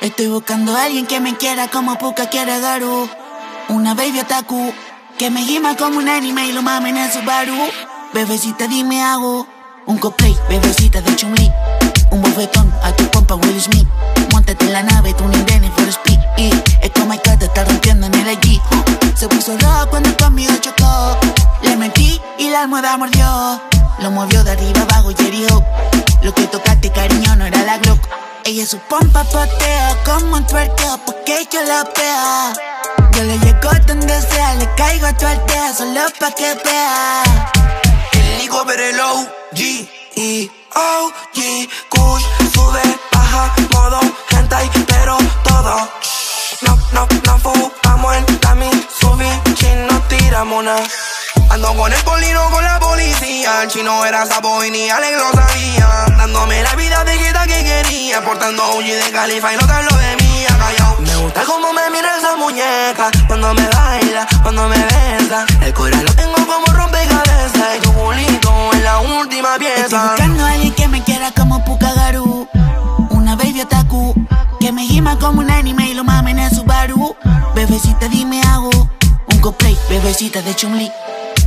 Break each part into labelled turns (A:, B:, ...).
A: Estoy buscando a alguien que me quiera como Puka quiere Garu. Una baby otaku que me gima como un anime y lo mame en el Subaru. Bebecita, dime hago un cosplay, bebecita de Chun-Li. Un bofetón a tu compa Will Smith. Montate en la nave, tú ni for speed. Y es como hay te está rompiendo en el allí. Se puso rojo cuando conmigo chocó. Le mentí y la almohada mordió. Lo movió de arriba abajo y herió. Lo que tocaste, cariño, no era la Glock. Ella su pompa poteo como un twerkeo porque yo la vea. Yo le llego donde sea, le caigo a tu aldea solo pa' que vea.
B: El Nico Perelo, G, E, O, G, Kush, sube, baja, modo, hentai, pero todo. No, no, no fumamos el tami, subí, chin, no tiramos nada. Ando con el polino con la policía. El chino era sapo y ni Alex sabía. Dándome la vida de que quería. Portando un de califa y no te lo de mía. Callao. Me gusta cómo me mira esa muñeca. Cuando me baila, cuando me besa. El corazón lo tengo como rompecabezas. Y tu culito es la última pieza.
A: Estoy buscando a alguien que me quiera como Pukagaru. Una baby otaku. Que me gima como un anime y lo mame en el Subaru. Bebecita, dime hago un cosplay. Bebecita de Chun-Li.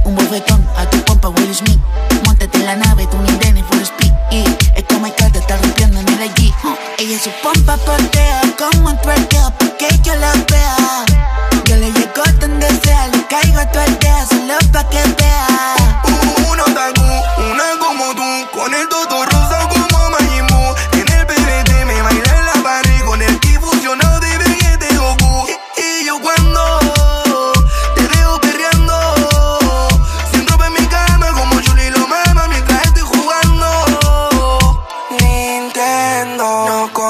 A: Un bofetón a tu pompa Will Smith. Montate en la nave, tú ni Denny for speed. Y es como hay te está rompiendo en el allí. Ella su pompa portea como un twerkeo porque yo la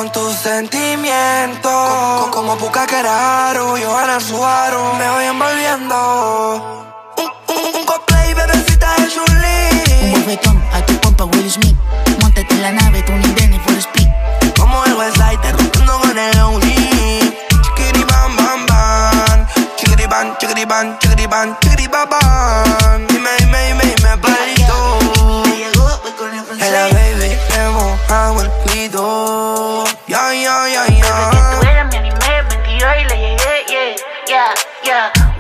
B: sentimientos. Como Puka Keraru, yo ahora Subaru, me voy envolviendo. Un, un, un cosplay, bebecita de Chun-Li.
A: Un bofetón a tu compa Will Smith. Montate en la nave, tú ni Denny for speed.
B: Como el Westside, te rompiendo con el OG. Chiquiri bam bam bam. Chiquiri ban, chiquiri ban, chiquiri ban, chiquiri bam bam. Pito. Ya, ya, ya, ya.
A: Desde que tú eras mi anime, mentira y le llegué, yeah, yeah, yeah.